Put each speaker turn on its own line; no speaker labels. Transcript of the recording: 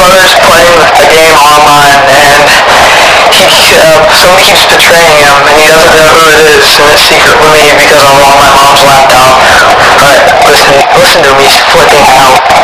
brother's playing a game online, and he, uh, someone keeps betraying him, and he doesn't know who it is, and it's secret with me because I'm on my mom's laptop. But listen, listen to me flipping out.